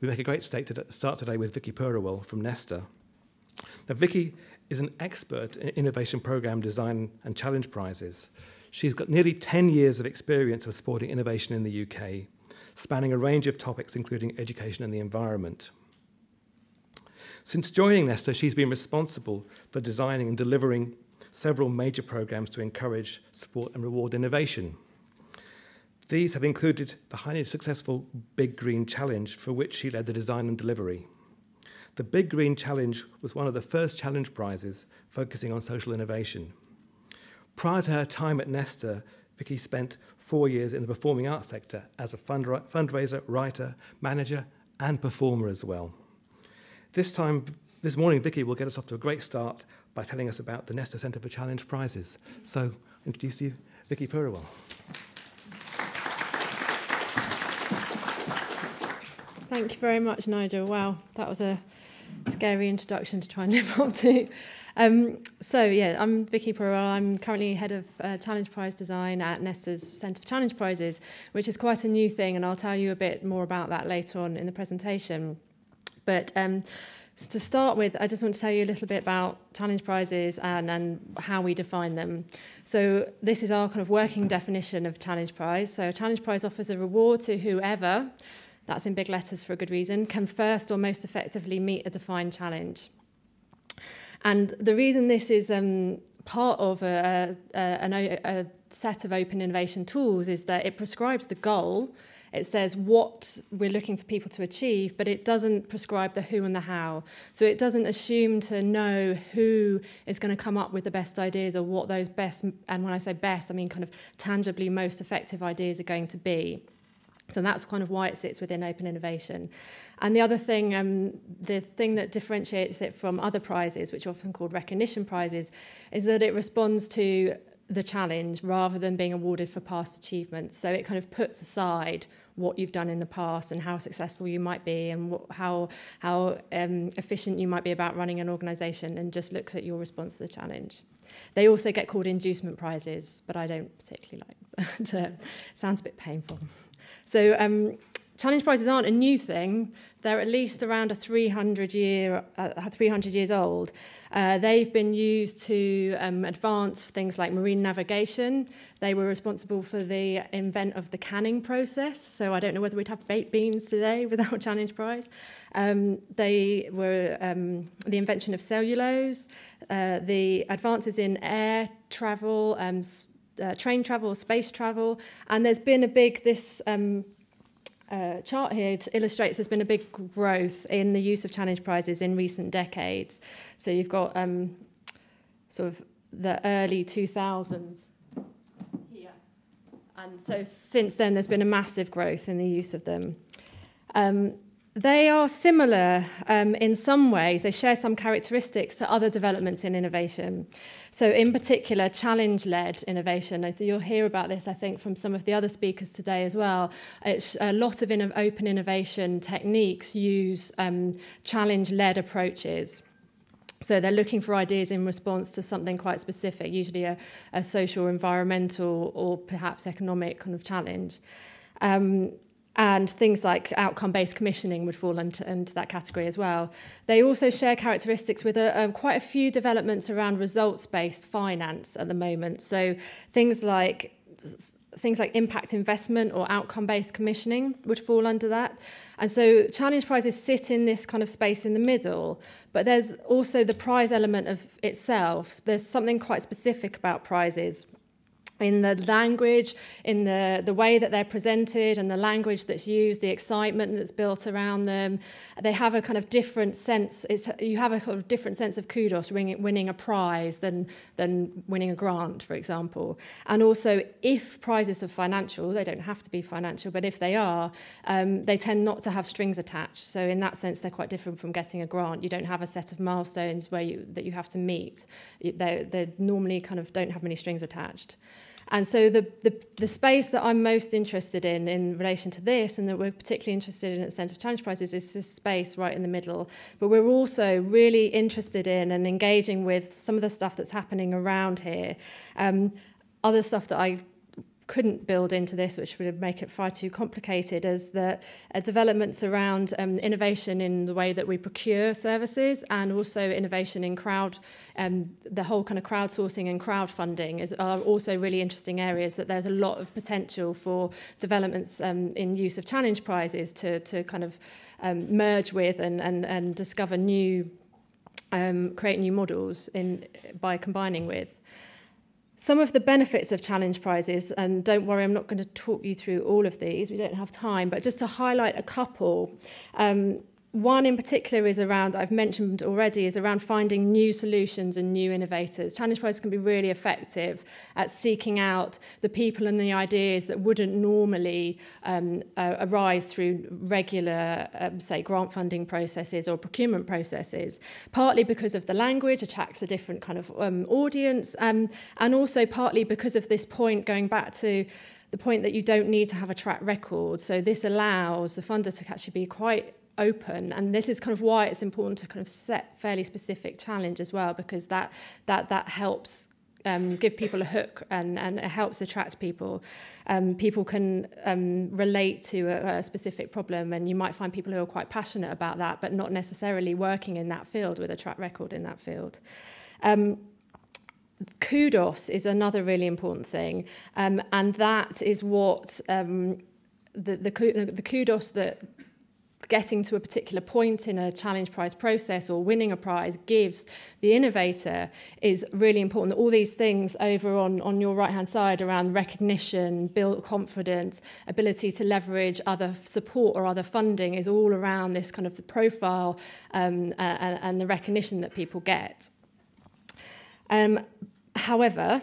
we make a great start today with Vicki Purewal from Nesta. Now, Vicki is an expert in innovation program design and challenge prizes. She's got nearly 10 years of experience of supporting innovation in the UK, spanning a range of topics including education and the environment. Since joining Nesta, she's been responsible for designing and delivering several major programs to encourage, support, and reward innovation. These have included the highly successful Big Green Challenge, for which she led the design and delivery. The Big Green Challenge was one of the first challenge prizes focusing on social innovation. Prior to her time at Nesta, Vicki spent four years in the performing arts sector as a fundraiser, writer, manager, and performer as well. This time, this morning, Vicki will get us off to a great start by telling us about the Nesta Centre for Challenge Prizes. So, introduce you, Vicki Purewal. Thank you very much, Nigel. Wow, that was a scary introduction to try and live up to. Um, so, yeah, I'm Vicki Purewal. I'm currently head of uh, Challenge Prize Design at Nesta's Centre for Challenge Prizes, which is quite a new thing, and I'll tell you a bit more about that later on in the presentation. But um, to start with, I just want to tell you a little bit about challenge prizes and, and how we define them. So this is our kind of working definition of challenge prize. So a challenge prize offers a reward to whoever, that's in big letters for a good reason, can first or most effectively meet a defined challenge. And the reason this is um, part of a, a, a, a set of open innovation tools is that it prescribes the goal it says what we're looking for people to achieve, but it doesn't prescribe the who and the how. So it doesn't assume to know who is going to come up with the best ideas or what those best, and when I say best, I mean kind of tangibly most effective ideas are going to be. So that's kind of why it sits within open innovation. And the other thing, um, the thing that differentiates it from other prizes, which are often called recognition prizes, is that it responds to the challenge rather than being awarded for past achievements. So it kind of puts aside what you've done in the past and how successful you might be and how how um, efficient you might be about running an organisation and just looks at your response to the challenge. They also get called inducement prizes, but I don't particularly like that term. Sounds a bit painful. So um, challenge prizes aren't a new thing. They're at least around a 300 year, uh, 300 years old. Uh, they've been used to um, advance things like marine navigation. They were responsible for the invent of the canning process. So I don't know whether we'd have baked beans today without challenge prize. Um, they were um, the invention of cellulose, uh, the advances in air travel, um, uh, train travel, space travel, and there's been a big this. Um, uh, chart here illustrates there's been a big growth in the use of challenge prizes in recent decades. So you've got um, sort of the early 2000s here. And so since then, there's been a massive growth in the use of them. Um, they are similar um, in some ways. They share some characteristics to other developments in innovation. So, in particular, challenge led innovation. You'll hear about this, I think, from some of the other speakers today as well. It's a lot of in open innovation techniques use um, challenge led approaches. So they're looking for ideas in response to something quite specific, usually a, a social, environmental, or perhaps economic kind of challenge. Um, and things like outcome-based commissioning would fall into, into, that category as well. They also share characteristics with a, a, quite a few developments around results-based finance at the moment. So things like things like impact investment or outcome-based commissioning would fall under that. And so challenge prizes sit in this kind of space in the middle, but there's also the prize element of itself. There's something quite specific about prizes in the language, in the, the way that they're presented and the language that's used, the excitement that's built around them. They have a kind of different sense. It's, you have a kind of different sense of kudos winning, winning a prize than, than winning a grant, for example. And also, if prizes are financial, they don't have to be financial, but if they are, um, they tend not to have strings attached. So in that sense, they're quite different from getting a grant. You don't have a set of milestones where you, that you have to meet. They, they normally kind of don't have many strings attached. And so the, the, the space that I'm most interested in in relation to this and that we're particularly interested in at the Centre of Challenge Prizes is this space right in the middle. But we're also really interested in and engaging with some of the stuff that's happening around here. Um, other stuff that I couldn't build into this, which would make it far too complicated, is the uh, developments around um, innovation in the way that we procure services and also innovation in crowd, um, the whole kind of crowdsourcing and crowdfunding is, are also really interesting areas that there's a lot of potential for developments um, in use of challenge prizes to, to kind of um, merge with and, and, and discover new, um, create new models in, by combining with. Some of the benefits of challenge prizes, and don't worry, I'm not going to talk you through all of these, we don't have time, but just to highlight a couple. Um, one in particular is around, I've mentioned already, is around finding new solutions and new innovators. Challenge Prize can be really effective at seeking out the people and the ideas that wouldn't normally um, uh, arise through regular, um, say, grant funding processes or procurement processes, partly because of the language, attracts a different kind of um, audience, um, and also partly because of this point going back to the point that you don't need to have a track record. So this allows the funder to actually be quite open and this is kind of why it's important to kind of set fairly specific challenge as well because that that that helps um, give people a hook and, and it helps attract people. Um, people can um, relate to a, a specific problem, and you might find people who are quite passionate about that, but not necessarily working in that field with a track record in that field. Um, kudos is another really important thing, um, and that is what um, the, the, the kudos that getting to a particular point in a challenge prize process or winning a prize gives the innovator is really important. That all these things over on, on your right hand side around recognition, build confidence, ability to leverage other support or other funding is all around this kind of the profile um, uh, and the recognition that people get. Um, however,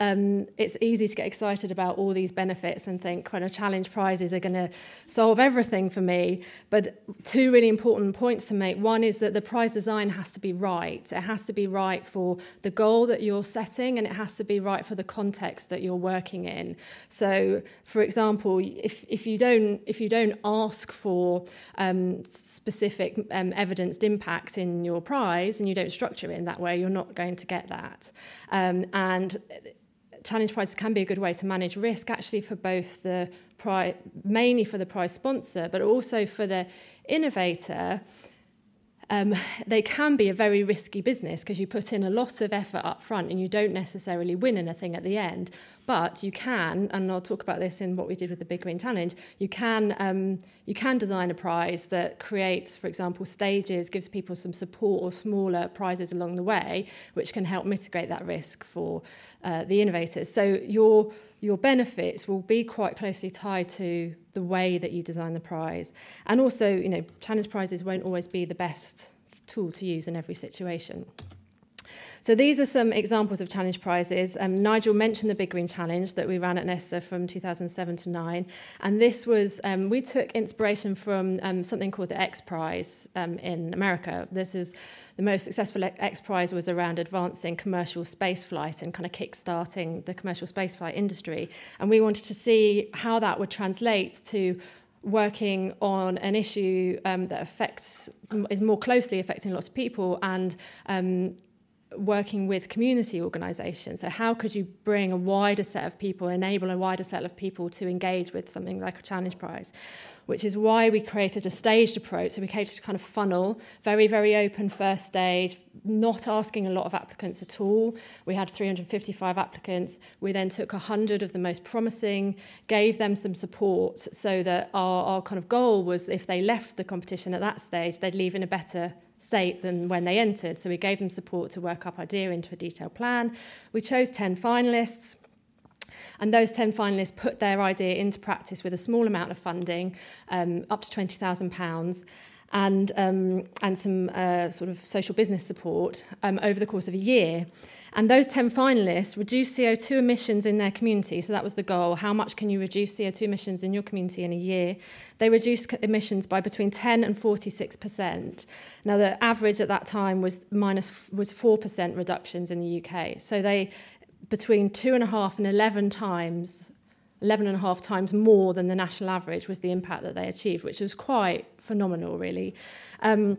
um, it's easy to get excited about all these benefits and think kind of challenge prizes are going to solve everything for me. But two really important points to make. One is that the prize design has to be right. It has to be right for the goal that you're setting, and it has to be right for the context that you're working in. So, for example, if, if you don't if you don't ask for um, specific um, evidenced impact in your prize and you don't structure it in that way, you're not going to get that. Um, and challenge prizes can be a good way to manage risk actually for both the prize, mainly for the prize sponsor, but also for the innovator um, they can be a very risky business because you put in a lot of effort up front and you don't necessarily win anything at the end. But you can, and I'll talk about this in what we did with the Big Green Challenge, you can, um, you can design a prize that creates, for example, stages, gives people some support or smaller prizes along the way, which can help mitigate that risk for uh, the innovators. So your your benefits will be quite closely tied to the way that you design the prize. And also, you know, challenge prizes won't always be the best tool to use in every situation. So these are some examples of challenge prizes. Um, Nigel mentioned the Big Green Challenge that we ran at Nesta from 2007 to 9. And this was, um, we took inspiration from um, something called the X Prize um, in America. This is the most successful X Prize was around advancing commercial spaceflight and kind of kickstarting the commercial spaceflight industry. And we wanted to see how that would translate to working on an issue um, that affects is more closely affecting lots of people and um, working with community organisations. So, how could you bring a wider set of people, enable a wider set of people to engage with something like a challenge prize? Which is why we created a staged approach. So, we created a kind of funnel, very, very open first stage, not asking a lot of applicants at all. We had 355 applicants. We then took 100 of the most promising, gave them some support so that our, our kind of goal was if they left the competition at that stage, they'd leave in a better state than when they entered. So we gave them support to work up our idea into a detailed plan. We chose 10 finalists. And those 10 finalists put their idea into practice with a small amount of funding, um, up to £20,000, and, um, and some uh, sort of social business support um, over the course of a year. And those 10 finalists reduced CO2 emissions in their community. So that was the goal. How much can you reduce CO2 emissions in your community in a year? They reduced emissions by between 10 and 46%. Now, the average at that time was minus was 4% reductions in the UK. So they, between two and a half and 11 times 11 and a half times more than the national average was the impact that they achieved, which was quite phenomenal, really. Um,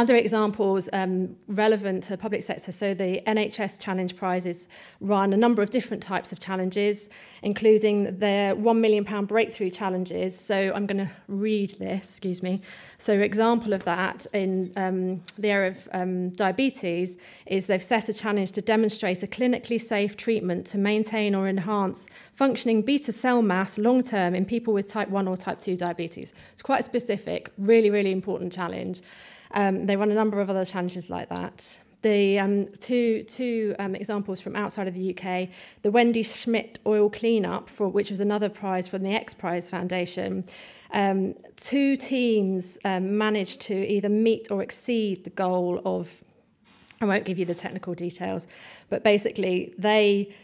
other examples um, relevant to public sector. So the NHS Challenge Prizes run a number of different types of challenges, including their £1 million breakthrough challenges. So I'm going to read this, excuse me. So example of that in um, the area of um, diabetes is they've set a challenge to demonstrate a clinically safe treatment to maintain or enhance functioning beta cell mass long term in people with type 1 or type 2 diabetes. It's quite specific, really, really important challenge. Um, they run a number of other challenges like that. The um, two, two um, examples from outside of the UK, the Wendy Schmidt oil cleanup, for, which was another prize from the X Prize Foundation. Um, two teams um, managed to either meet or exceed the goal of, I won't give you the technical details, but basically they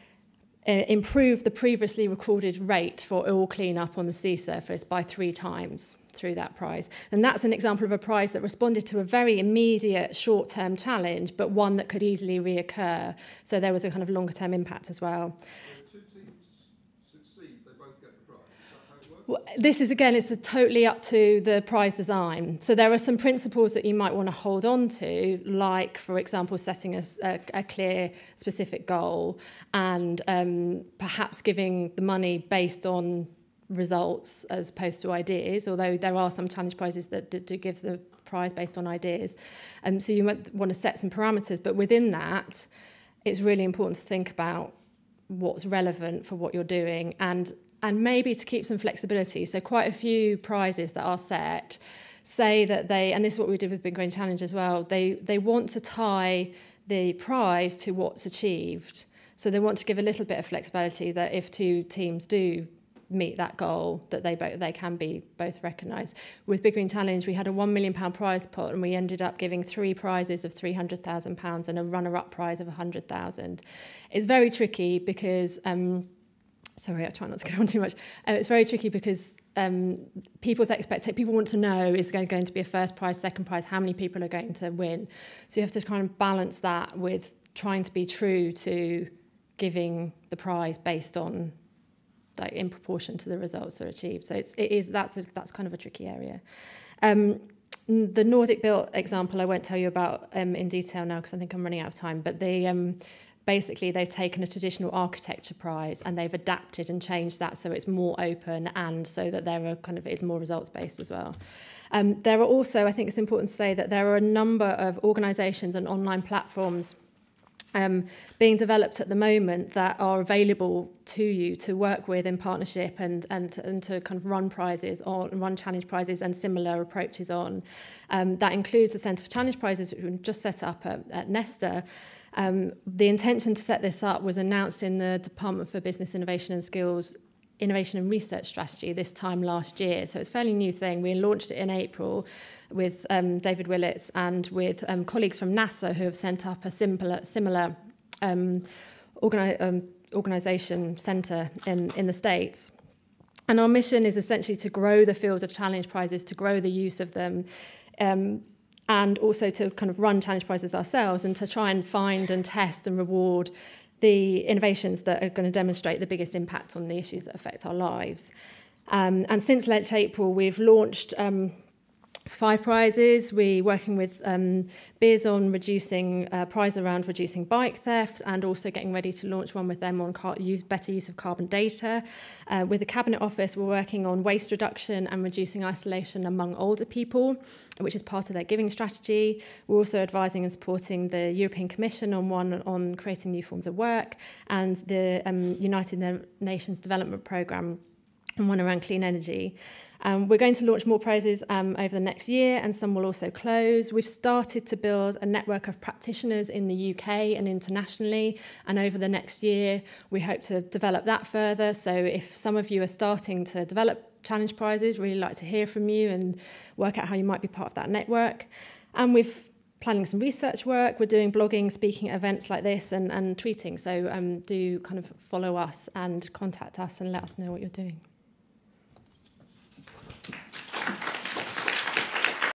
uh, improved the previously recorded rate for oil cleanup on the sea surface by three times through that prize. And that's an example of a prize that responded to a very immediate short term challenge, but one that could easily reoccur. So there was a kind of longer term impact as well. Well, this is again, it's totally up to the prize design. So there are some principles that you might want to hold on to, like, for example, setting a, a, a clear, specific goal and um, perhaps giving the money based on results as opposed to ideas, although there are some challenge prizes that do give the prize based on ideas. Um, so you might want to set some parameters, but within that, it's really important to think about what's relevant for what you're doing and and maybe to keep some flexibility. So quite a few prizes that are set say that they, and this is what we did with Big Green Challenge as well, they, they want to tie the prize to what's achieved. So they want to give a little bit of flexibility that if two teams do meet that goal that they both they can be both recognised. With Big Green Challenge, we had a one million pound prize pot, and we ended up giving three prizes of three hundred thousand pounds and a runner-up prize of a hundred thousand. It's very tricky because. Um, sorry, I try not to go on too much. Uh, it's very tricky because um, people's expectation, people want to know is there going to be a first prize, second prize, how many people are going to win. So you have to kind of balance that with trying to be true to giving the prize based on like in proportion to the results that are achieved. So it's, it is that's a, that's kind of a tricky area. Um, the Nordic built example I won't tell you about um, in detail now because I think I'm running out of time. But the um, basically they've taken a traditional architecture prize and they've adapted and changed that so it's more open and so that there are kind of is more results based as well. Um, there are also, I think it's important to say that there are a number of organisations and online platforms um, being developed at the moment that are available to you to work with in partnership and and and to kind of run prizes or run challenge prizes and similar approaches on. Um, that includes the Centre for Challenge Prizes, which we've just set up at, at Nesta. Um, the intention to set this up was announced in the Department for Business Innovation and Skills innovation and research strategy this time last year. So it's a fairly new thing. We launched it in April with um, David Willetts and with um, colleagues from NASA who have sent up a similar, similar um, organi- um, organization center in, in the States. And our mission is essentially to grow the field of challenge prizes, to grow the use of them, um, and also to kind of run challenge prizes ourselves and to try and find and test and reward the innovations that are going to demonstrate the biggest impact on the issues that affect our lives. Um, and since late April, we've launched um, five prizes. We're working with um, BIS on reducing uh, prize around reducing bike theft and also getting ready to launch one with them on car- use, better use of carbon data. Uh, with the Cabinet Office, we're working on waste reduction and reducing isolation among older people, which is part of their giving strategy. We're also advising and supporting the European Commission on one on creating new forms of work and the um, United Nations Development Programme and one around clean energy. Um, we're going to launch more prizes um, over the next year, and some will also close. We've started to build a network of practitioners in the UK and internationally, and over the next year, we hope to develop that further. So, if some of you are starting to develop challenge prizes, really like to hear from you and work out how you might be part of that network. And we've planning some research work. We're doing blogging, speaking events like this, and, and tweeting. So um, do kind of follow us and contact us and let us know what you're doing.